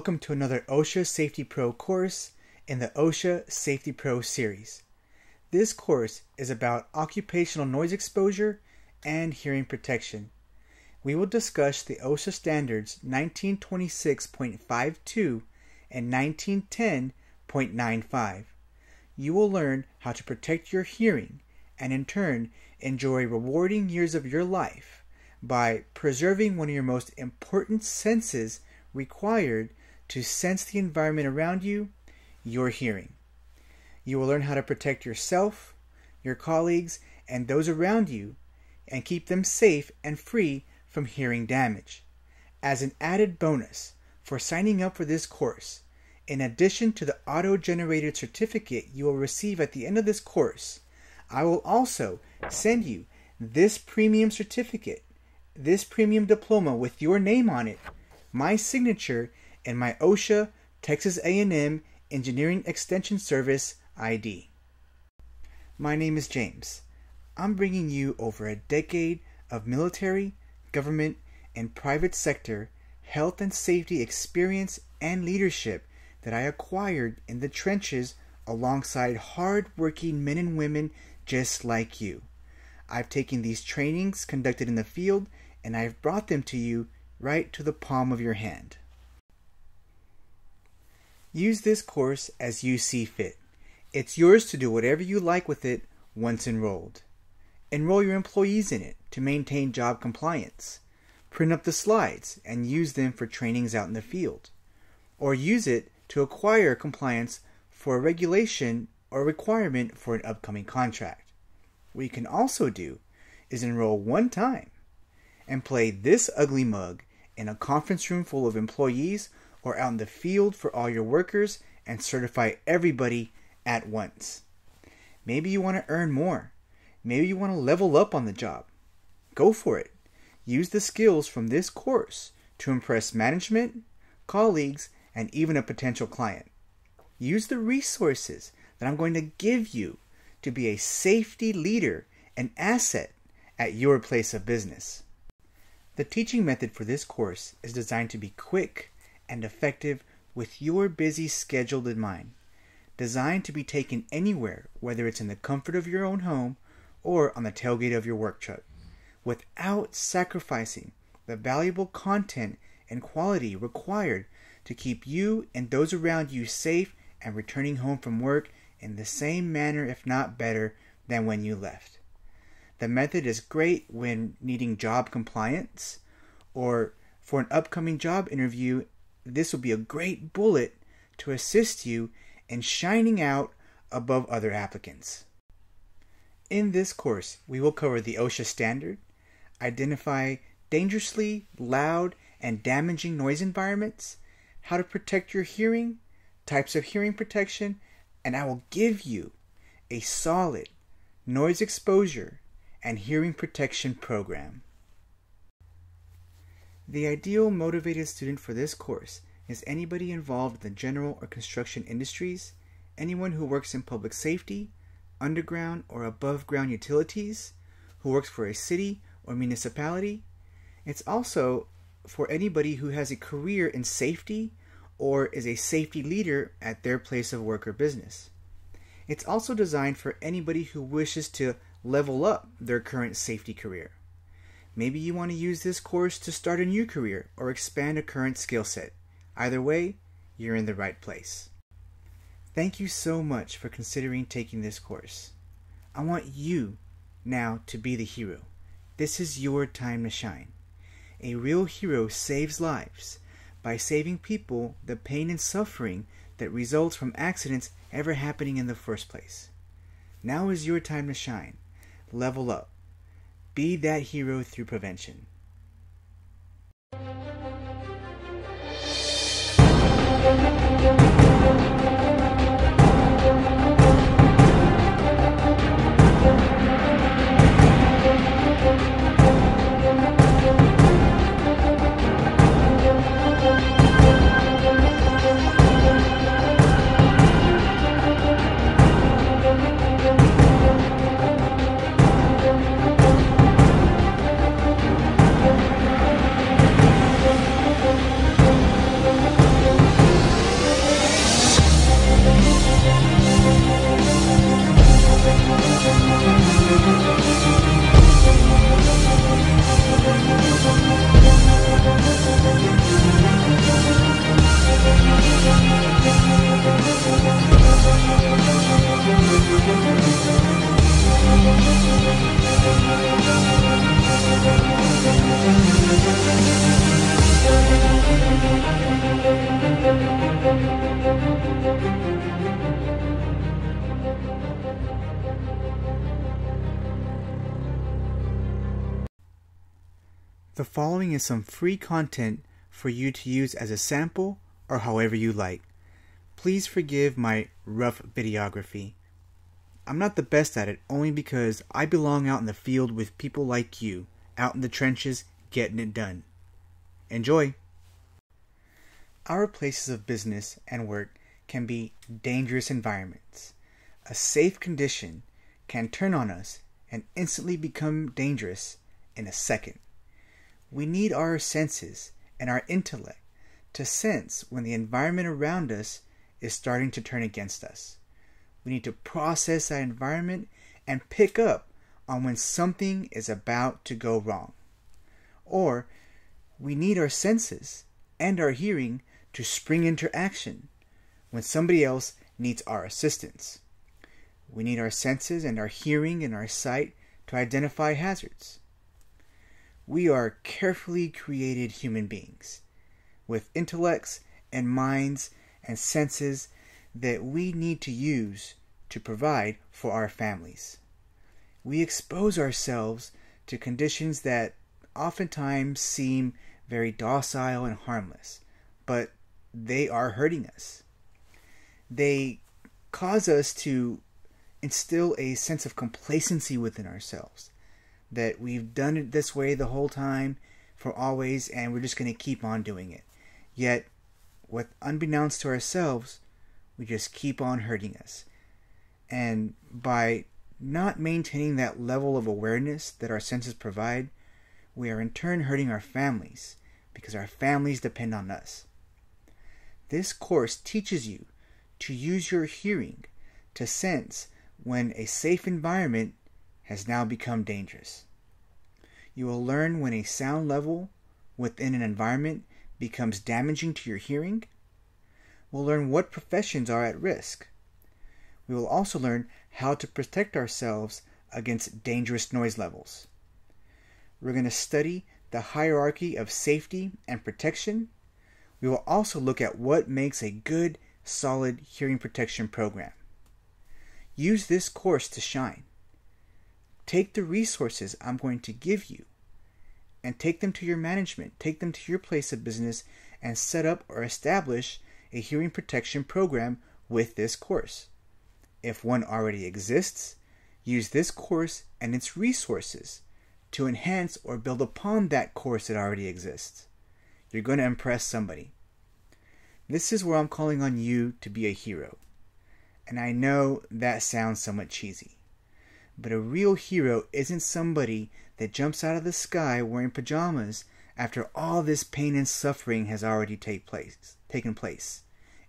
Welcome to another OSHA Safety Pro course in the OSHA Safety Pro series. This course is about occupational noise exposure and hearing protection. We will discuss the OSHA standards 1926.52 and 1910.95. You will learn how to protect your hearing and in turn enjoy rewarding years of your life by preserving one of your most important senses required to sense the environment around you, your hearing. You will learn how to protect yourself, your colleagues, and those around you, and keep them safe and free from hearing damage. As an added bonus for signing up for this course, in addition to the auto generated certificate you will receive at the end of this course, I will also send you this premium certificate, this premium diploma with your name on it my signature, and my OSHA Texas A&M Engineering Extension Service ID. My name is James. I'm bringing you over a decade of military, government, and private sector health and safety experience and leadership that I acquired in the trenches alongside hard-working men and women just like you. I've taken these trainings conducted in the field and I've brought them to you right to the palm of your hand. Use this course as you see fit. It's yours to do whatever you like with it once enrolled. Enroll your employees in it to maintain job compliance. Print up the slides and use them for trainings out in the field. Or use it to acquire compliance for a regulation or requirement for an upcoming contract. What you can also do is enroll one time and play this ugly mug in a conference room full of employees or out in the field for all your workers and certify everybody at once. Maybe you want to earn more. Maybe you want to level up on the job. Go for it. Use the skills from this course to impress management, colleagues, and even a potential client. Use the resources that I'm going to give you to be a safety leader and asset at your place of business. The teaching method for this course is designed to be quick and effective with your busy schedule in mind. Designed to be taken anywhere, whether it's in the comfort of your own home or on the tailgate of your work truck, without sacrificing the valuable content and quality required to keep you and those around you safe and returning home from work in the same manner, if not better, than when you left. The method is great when needing job compliance or for an upcoming job interview. This will be a great bullet to assist you in shining out above other applicants. In this course, we will cover the OSHA standard, identify dangerously loud and damaging noise environments, how to protect your hearing, types of hearing protection, and I will give you a solid noise exposure and hearing protection program. The ideal motivated student for this course is anybody involved in the general or construction industries, anyone who works in public safety, underground or above ground utilities, who works for a city or municipality. It's also for anybody who has a career in safety or is a safety leader at their place of work or business. It's also designed for anybody who wishes to level up their current safety career. Maybe you want to use this course to start a new career or expand a current skill set. Either way, you're in the right place. Thank you so much for considering taking this course. I want you now to be the hero. This is your time to shine. A real hero saves lives by saving people the pain and suffering that results from accidents ever happening in the first place. Now is your time to shine level up. Be that hero through prevention. The following is some free content for you to use as a sample or however you like. Please forgive my rough videography. I'm not the best at it only because I belong out in the field with people like you, out in the trenches, getting it done. Enjoy! Our places of business and work can be dangerous environments. A safe condition can turn on us and instantly become dangerous in a second. We need our senses and our intellect to sense when the environment around us is starting to turn against us. We need to process that environment and pick up on when something is about to go wrong. Or we need our senses and our hearing to spring into action when somebody else needs our assistance. We need our senses and our hearing and our sight to identify hazards. We are carefully created human beings with intellects and minds and senses that we need to use to provide for our families. We expose ourselves to conditions that oftentimes seem very docile and harmless, but they are hurting us. They cause us to instill a sense of complacency within ourselves that we've done it this way the whole time for always and we're just going to keep on doing it. Yet, with unbeknownst to ourselves, we just keep on hurting us. And by not maintaining that level of awareness that our senses provide, we are in turn hurting our families because our families depend on us. This course teaches you to use your hearing to sense when a safe environment has now become dangerous. You will learn when a sound level within an environment becomes damaging to your hearing. We'll learn what professions are at risk. We will also learn how to protect ourselves against dangerous noise levels. We're going to study the hierarchy of safety and protection. We will also look at what makes a good, solid hearing protection program. Use this course to shine. Take the resources I'm going to give you and take them to your management, take them to your place of business, and set up or establish a hearing protection program with this course. If one already exists, use this course and its resources to enhance or build upon that course that already exists. You're going to impress somebody. This is where I'm calling on you to be a hero. And I know that sounds somewhat cheesy. But a real hero isn't somebody that jumps out of the sky wearing pajamas after all this pain and suffering has already take place, taken place.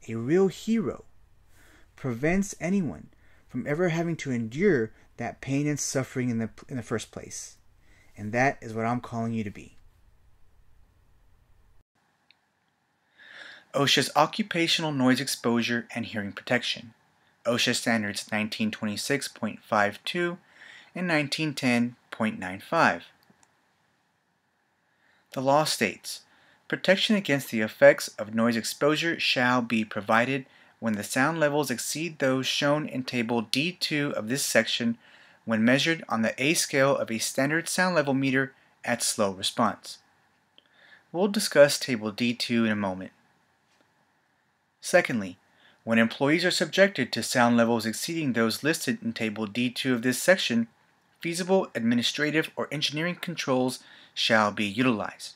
A real hero prevents anyone from ever having to endure that pain and suffering in the, in the first place. And that is what I'm calling you to be. OSHA's Occupational Noise Exposure and Hearing Protection. OSHA Standards 1926.52 and 1910.95. The law states, protection against the effects of noise exposure shall be provided when the sound levels exceed those shown in Table D2 of this section when measured on the A scale of a standard sound level meter at slow response. We'll discuss Table D2 in a moment. Secondly, when employees are subjected to sound levels exceeding those listed in Table D2 of this section, feasible administrative or engineering controls shall be utilized.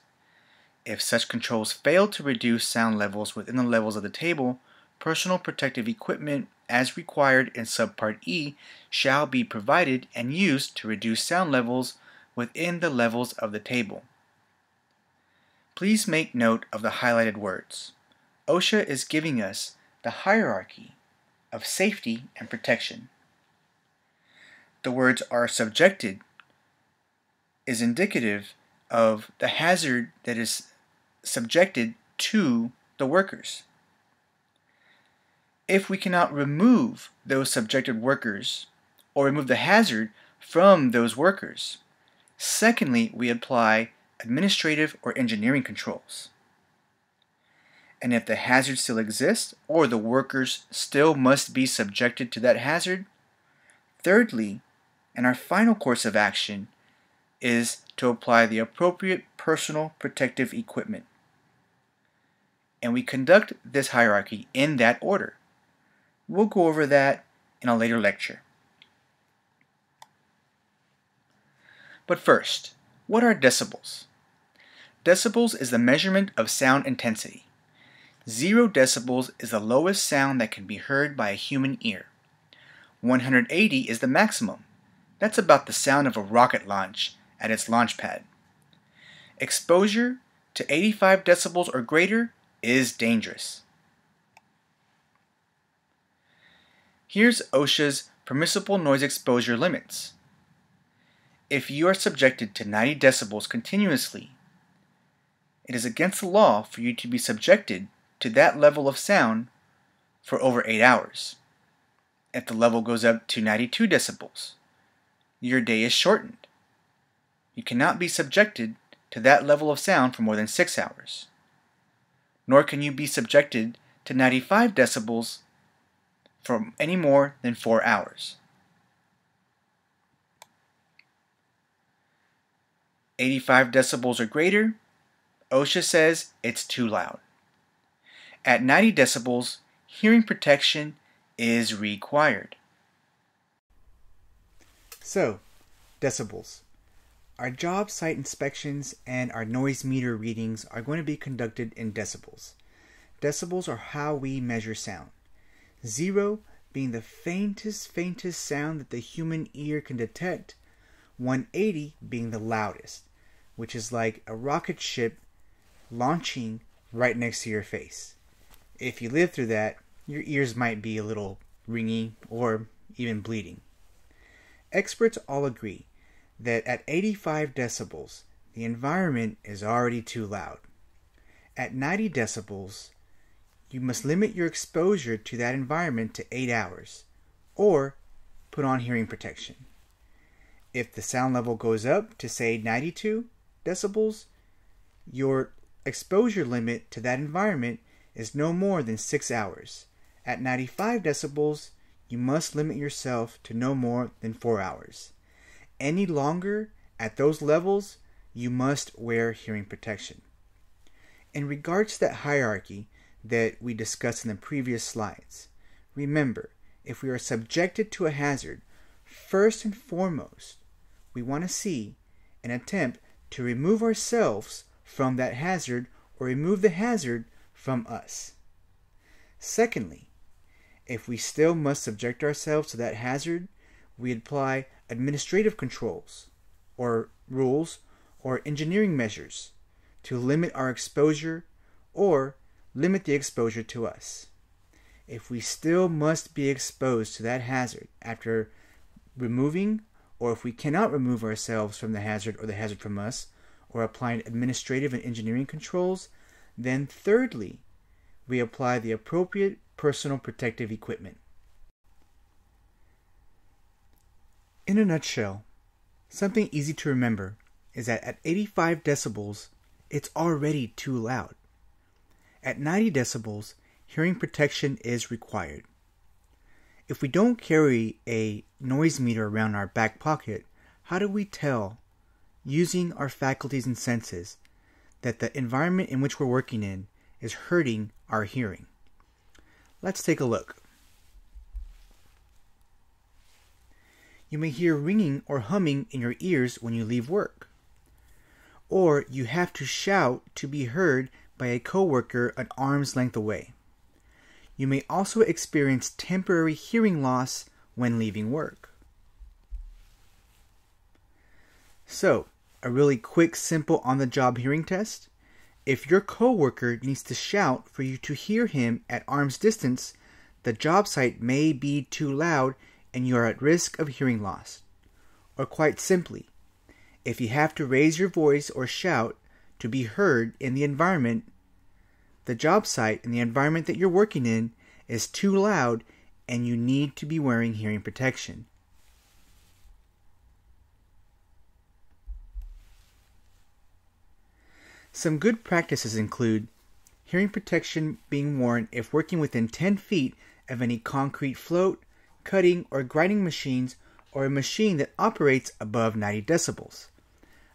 If such controls fail to reduce sound levels within the levels of the table, personal protective equipment as required in Subpart E shall be provided and used to reduce sound levels within the levels of the table. Please make note of the highlighted words. OSHA is giving us the hierarchy of safety and protection. The words are subjected is indicative of the hazard that is subjected to the workers. If we cannot remove those subjected workers or remove the hazard from those workers, secondly, we apply administrative or engineering controls. And if the hazard still exists or the workers still must be subjected to that hazard, thirdly, and our final course of action is to apply the appropriate personal protective equipment. And we conduct this hierarchy in that order. We'll go over that in a later lecture. But first, what are decibels? Decibels is the measurement of sound intensity. Zero decibels is the lowest sound that can be heard by a human ear. 180 is the maximum. That's about the sound of a rocket launch at its launch pad. Exposure to 85 decibels or greater is dangerous. Here's OSHA's permissible noise exposure limits. If you are subjected to 90 decibels continuously, it is against the law for you to be subjected to that level of sound for over 8 hours. If the level goes up to 92 decibels, your day is shortened. You cannot be subjected to that level of sound for more than 6 hours. Nor can you be subjected to 95 decibels for any more than 4 hours. 85 decibels or greater, OSHA says it's too loud. At 90 decibels, hearing protection is required. So, decibels. Our job site inspections and our noise meter readings are going to be conducted in decibels. Decibels are how we measure sound. Zero being the faintest, faintest sound that the human ear can detect, 180 being the loudest, which is like a rocket ship launching right next to your face if you live through that, your ears might be a little ringy or even bleeding. Experts all agree that at 85 decibels, the environment is already too loud. At 90 decibels, you must limit your exposure to that environment to 8 hours or put on hearing protection. If the sound level goes up to say 92 decibels, your exposure limit to that environment is no more than 6 hours. At 95 decibels, you must limit yourself to no more than 4 hours. Any longer, at those levels, you must wear hearing protection. In regards to that hierarchy that we discussed in the previous slides, remember, if we are subjected to a hazard, first and foremost, we want to see an attempt to remove ourselves from that hazard or remove the hazard from us. Secondly, if we still must subject ourselves to that hazard, we apply administrative controls or rules or engineering measures to limit our exposure or limit the exposure to us. If we still must be exposed to that hazard after removing or if we cannot remove ourselves from the hazard or the hazard from us or applying administrative and engineering controls, then, thirdly, we apply the appropriate personal protective equipment. In a nutshell, something easy to remember is that at 85 decibels, it's already too loud. At 90 decibels, hearing protection is required. If we don't carry a noise meter around our back pocket, how do we tell, using our faculties and senses, that the environment in which we're working in is hurting our hearing. Let's take a look. You may hear ringing or humming in your ears when you leave work. Or you have to shout to be heard by a coworker an arm's length away. You may also experience temporary hearing loss when leaving work. So, a really quick, simple on the job hearing test. If your coworker needs to shout for you to hear him at arm's distance, the job site may be too loud and you are at risk of hearing loss. Or quite simply, if you have to raise your voice or shout to be heard in the environment, the job site and the environment that you're working in is too loud and you need to be wearing hearing protection. Some good practices include hearing protection being worn if working within 10 feet of any concrete float, cutting, or grinding machines or a machine that operates above 90 decibels.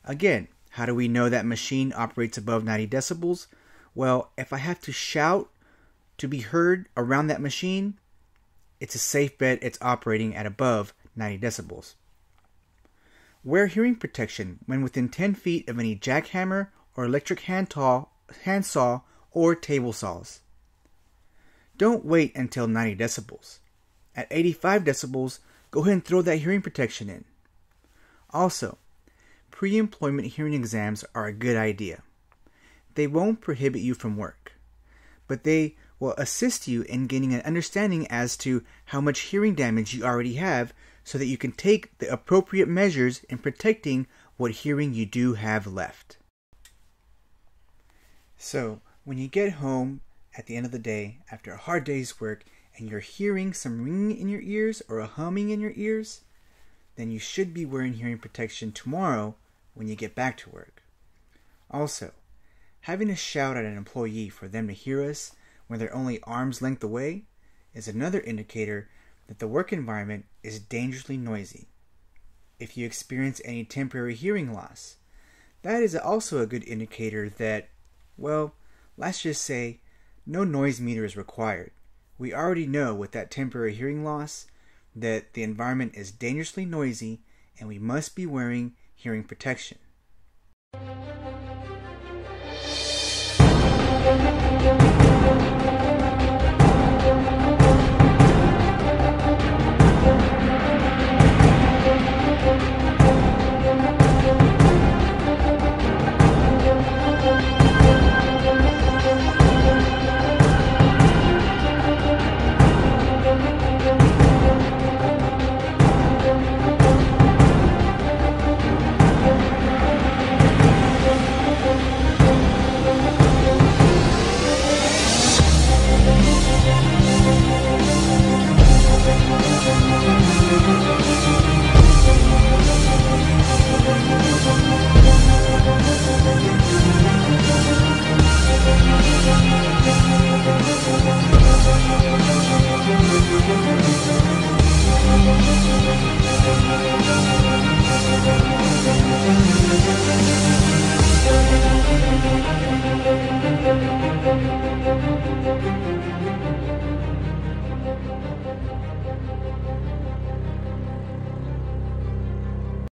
Again, how do we know that machine operates above 90 decibels? Well, if I have to shout to be heard around that machine, it's a safe bet it's operating at above 90 decibels. Wear hearing protection when within 10 feet of any jackhammer or electric hand, saw or table saws. Don't wait until 90 decibels. At 85 decibels, go ahead and throw that hearing protection in. Also, pre employment hearing exams are a good idea. They won't prohibit you from work, but they will assist you in gaining an understanding as to how much hearing damage you already have so that you can take the appropriate measures in protecting what hearing you do have left. So, when you get home at the end of the day after a hard day's work and you're hearing some ringing in your ears or a humming in your ears, then you should be wearing hearing protection tomorrow when you get back to work. Also, having to shout at an employee for them to hear us when they're only arm's length away is another indicator that the work environment is dangerously noisy. If you experience any temporary hearing loss, that is also a good indicator that, well, let's just say no noise meter is required. We already know with that temporary hearing loss that the environment is dangerously noisy and we must be wearing hearing protection.